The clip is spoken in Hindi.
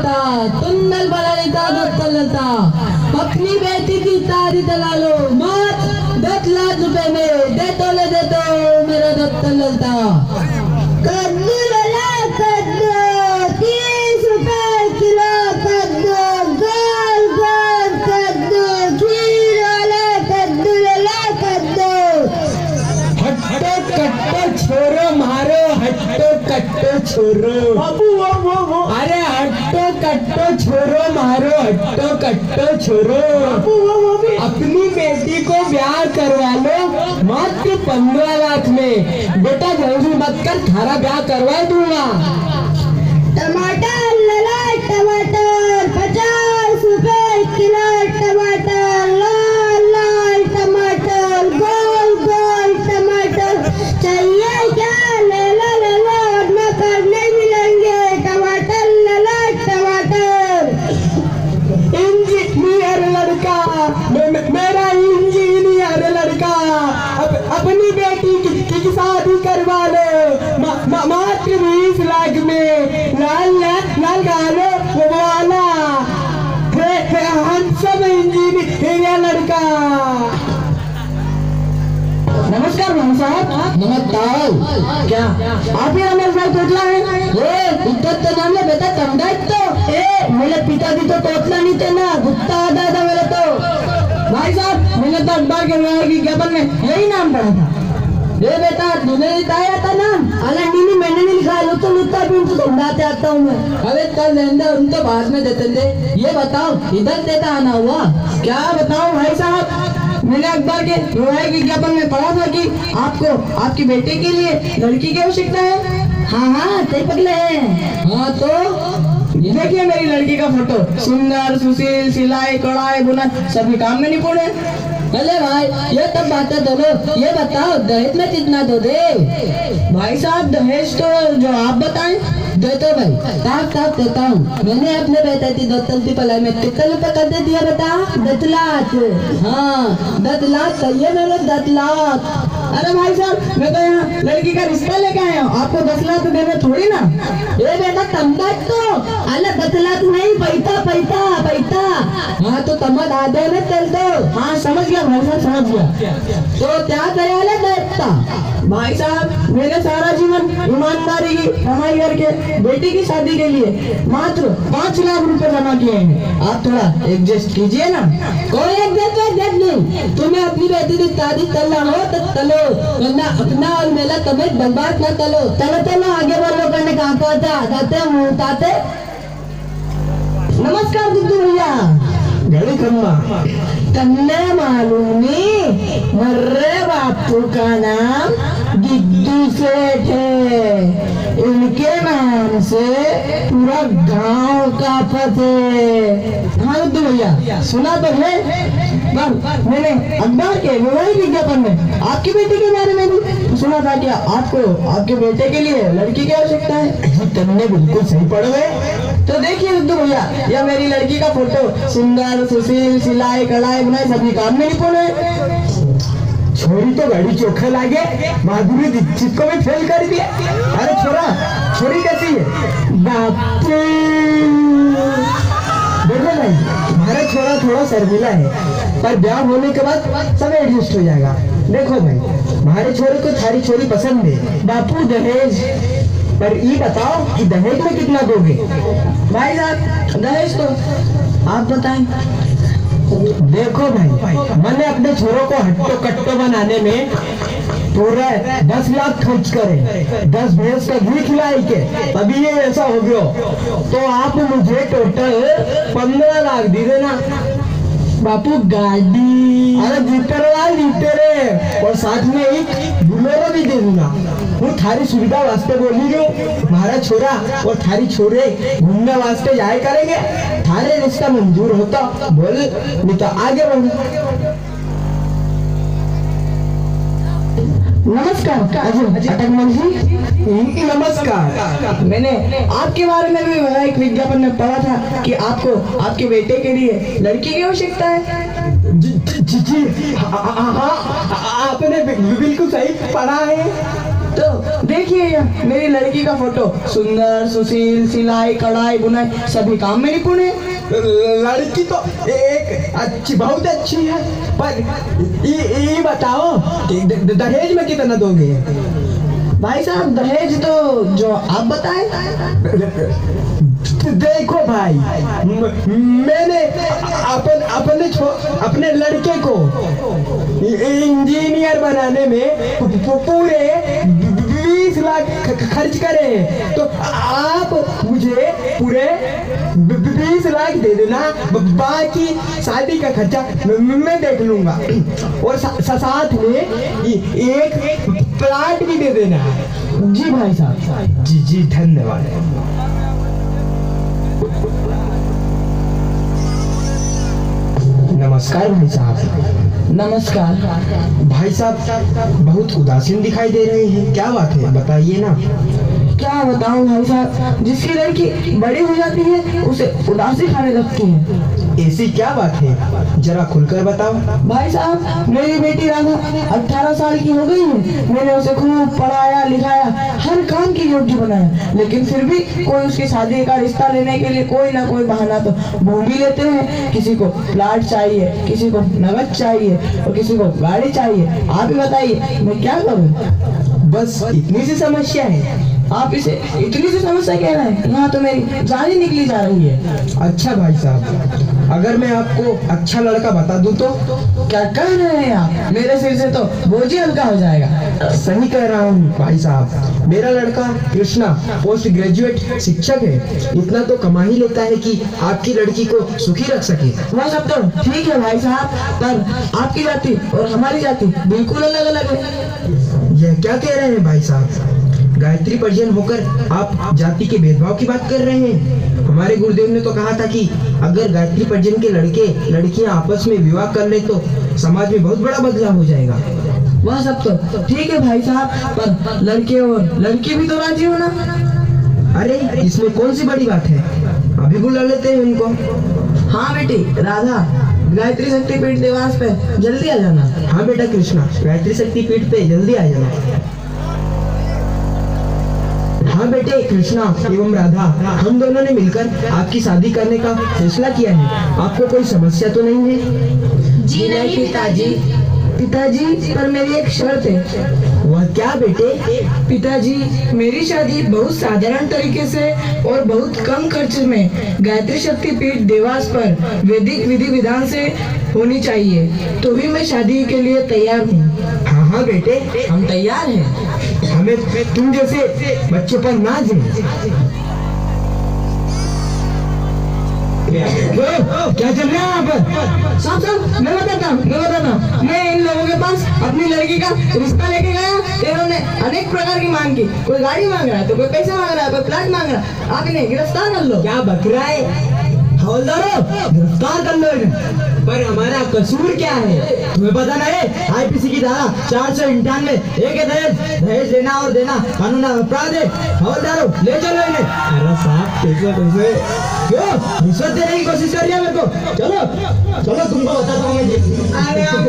ತಲಲ್ತಾ ತುನ್ನಲ್ ಬಲಲಿತ चलता अपनी बेटी की तारी दला लो मत दस लाख रुपए में दे तो ले दे तो मेरा दत्त चलता अरे हट्टो कट्टो छोरो मारो हट्टो कट्टो छोरो। अपनी बेटी को ब्याह करवा लो मात्र पंद्रह लाख में। बेटा जल्दी मत कर थारा ब्याह करवा दूँगा। में। लाल लाल लाल गालो वाला हे, हे, हम सब इंजीनियर लड़का। नमस्कार भाई साहब। नमस्कार। क्या? आप ही रमेश भाई तोतला है? ए इज़्ज़त तो नाम ले बेटा समझा तो। ए मेरे पिताजी तो तोतला नहीं थे ना गुप्ता आता था मेरे तो। भाई साहब मैंने तो अखबार के विज्ञापन में यही नाम पढ़ा था। ये बेटा तूने बताया था ना अरे नहीं मैंने नहीं लिखा लुत्ता लुत्ता भी उनको समझाते आता हूँ मैं अरे कल लेंदे उन तो बाद में देते थे ये बताओ इधर देता आना हुआ क्या बताओ भाई साहब मैंने अखबार के विवाहिक विज्ञापन में पढ़ा था कि आपको आपकी बेटे के लिए लड़की की आवश्यकता है हाँ हाँ सही पकड़े हैं हाँ तो देखिए मेरी लड़की का फ़ोटो सुंदर सुशील सिलाई कढ़ाई बुनाई सभी काम में निपुण है अरे भाई, ये तब बातें दोनों ये बताओ, दहेज में कितना दो दे? भाई साहब, दहेज तो जो आप बताए, दे तो भाई। साफ़ साफ़ देता हूँ। मैंने अपने बेटा की दो की पलाई में कितने रुपए कर दे दिया बेटा? दस लाख। हाँ दस लाख सही है मेरे, दस लाख। अरे भाई साहब, मैं तो यहाँ लड़की का रिश्ता लेके आए हो आपको दस लाख देना देने थोड़ी ना? ये बेटा तम्बाक तो। अल्लाह, दस लाख नहीं, पैसा पैसा पैसा। हाँ तो तमद आधे में चल दो। हाँ समझ गया, भाई साहब, समझ गया। तो क्या कर भाई साहब, मेरे सारा जीवन ईमानदारी की कमाई करके बेटी की शादी के लिए मात्र पाँच लाख रुपए जमा किए हैं। आप थोड़ा एडजस्ट कीजिए ना। कोई एक देख एक नहीं। तुम्हें अपनी बेटी की शादी करना हो तो चलो। वरना अपना और मेरा तबियत बर्बाद ना करो। चलो चलो आगे बढ़ो करने कहाँ पहुँचा? जाते उठाते। नमस्कार दुद्दू भैया। घड़ी खम्मा। तन्ने मालूम मर्रे बापू का नाम गिद्दू सेठ है। इनके नाम से पूरा गाँव का फते हाँ दुद्दू भैया, सुना तो है। मैंने अखबार के विवाहिक विज्ञापन में। आपकी बेटी के बारे में भी सुना था कि आपको, आपके बेटे के लिए लड़की की आवश्यकता है? तुमने बिल्कुल सही पढ़ गए। तो देखिए दुद्दू भैया, यह मेरी लड़की का फ़ोटो। सुंदर, सुशील, सिलाई, कढ़ाई, बुनाई, सभी काम में निपुण है। छोरी तो गाड़ी चोखा लागे, माधुरी दीक्षित को भी फेल कर दिया अरे छोरा, छोरी कैसी है? बापू। देखो भाई, हमारा छोरा थोड़ा शर्मिला है, पर ब्याह होने के बाद सब एडजस्ट हो जाएगा। देखो भाई, हमारे छोरे को थारी छोरी पसंद है। बापू, दहेज। पर ये बताओ कि दहेज में कितना दोगे? भाई साहब, दहेज तो आप बताएँ। देखो भाई, मैंने अपने छोरों को हट्टो कट्टो बनाने में पूरा दस लाख खर्च करे, दस भैंस का घी खिलाई के। अभी ये ऐसा हो गया तो आप मुझे टोटल पंद्रह लाख दे देना। बापू, गाड़ी। अरे लीटर लाल लीटर और साथ में एक बुलेरो भी दे दूँगा। वो थारी सुविधा वास्ते बोली रही हमारा छोरा और थारी छोरे घूमने वास्ते जाए करेंगे। थारे रिश्ता मंजूर होता। बोल, नहीं तो आगे बढ़ो नमस्कार अटक जी। नमस्कार। मैंने आपके बारे में भी एक विज्ञापन में पढ़ा था कि आपको, आपके बेटे के लिए लड़की की आवश्यकता है? जी जी आपने बिल्कुल सही पढ़ा है। तो देखिए, मेरी लड़की का फ़ोटो। सुंदर, सुशील, सिलाई, कढ़ाई, बुनाई, सभी काम में निपुण है। लड़की तो एक अच्छी, बहुत अच्छी है। पर ये बताओ दहेज में कितना दोगे? भाई साहब, दहेज तो जो आप बताएँ। देखो भाई। मैंने अपन, अपने अपने लड़के को इंजीनियर बनाने में पूरे बीस लाख खर्च करे। तो आप मुझे पूरे बीस लाख दे देना बाकी शादी का खर्चा म- देख लूँगा। और साथ में एक प्लाट भी दे देना। जी भाई साहब। जी जी, धन्यवाद। नमस्कार भाई साहब। नमस्कार। भाई साहब बहुत उदासीन दिखाई दे रहे हैं। क्या बात है? बताइए ना। क्या बताऊँ भाई साहब? जिसकी लड़की बड़ी हो जाती है उसे उदासी खाने लगती है। ऐसी क्या बात है? जरा खुलकर बताओ। भाई साहब, मेरी बेटी राधा 18 साल की हो गई है। मैंने उसे खूब पढ़ाया, लिखाया, हर काम की योग्य बनाया। लेकिन फिर भी कोई उसकी शादी का रिश्ता लेने के लिए कोई ना कोई बहाना तो ही लेते हैं। किसी को प्लाट चाहिए, किसी को नगद चाहिए और किसी को गाड़ी चाहिए। आप ही बताइए, मैं क्या करूँ? बस इतनी सी समस्या है। आप इसे इतनी सी समस्या कह रहे हैं। यहाँ तो मेरी जान ही निकली जा रही है। अच्छा भाई साहब अगर मैं आपको अच्छा लड़का बता दूँ तो? क्या कह रहे हैं आप? मेरे सिर से तो बोझ ही हल्का हो जाएगा। सही कह रहा हूँ, भाई साहब। मेरा लड़का कृष्णा पोस्ट ग्रेजुएट शिक्षक है। इतना तो कमा ही लेता है कि आपकी लड़की को सुखी रख सके। वो सब तो ठीक है भाई साहब, पर आपकी जाति और हमारी जाति बिल्कुल अलग अलग है। यह क्या कह रहे हैं भाई साहब? गायत्री परिजन होकर आप जाति के भेदभाव की बात कर रहे हैं? हमारे गुरुदेव ने तो कहा था कि अगर गायत्री परिजन के लड़के, लड़कियाँ आपस में विवाह कर ले तो समाज में बहुत बड़ा बदलाव हो जाएगा। वह सब तो ठीक है भाई साहब, पर लड़के और लड़की भी तो राज़ी होना। अरे, इसमें कौन सी बड़ी बात है? अभी बुला लेते हैं उनको। हाँ बेटी, राधा, गायत्री शक्ति पीठ देवास पे जल्दी आ जाना। हाँ बेटा कृष्णा, गायत्री शक्ति पीठ पे जल्दी आ जाना। हाँ बेटे कृष्णा एवं राधा हम दोनों ने मिलकर आपकी शादी करने का फैसला किया है। आपको कोई समस्या तो नहीं है? जी नहीं पिताजी। पिताजी पर मेरी एक शर्त है। वह क्या बेटे? पिताजी मेरी शादी बहुत साधारण तरीके से और बहुत कम खर्च में गायत्री शक्ति पीठ देवास पर वैदिक विधि विधान से होनी चाहिए। तो भी मैं शादी के लिए तैयार हूँ। हाँ हाँ बेटे हम तैयार हैं। हमें तुम जैसे बच्चों पर नाज है क्या चल रहा है यहाँ पर? मैं बताता हूँ, मैं बताता हूँ। मैं इन लोगों के पास अपनी लड़की का रिश्ता लेके गया। इन्होंने अनेक प्रकार की मांग की। कोई गाड़ी मांग रहा है तो कोई पैसा मांग रहा है, कोई फ्लैट मांग रहा है। आप इन्हें गिरफ़्तार कर लो। क्या बक रहा है? हवलदारों गिरफ़्तार कर लो। पर हमारा कसूर क्या है? तुम्हें पता नहीं आईपीसी की धारा चार सौ इंटानवे एक दहेज। दहेज लेना और देना कानून अपराध है। हवलदारों ले चलो इन्हें। क्यों? रिश्वत देने की कोशिश कर रही है मेरे को। चलो चलो तुमको बताता हूँ मैं अरे आप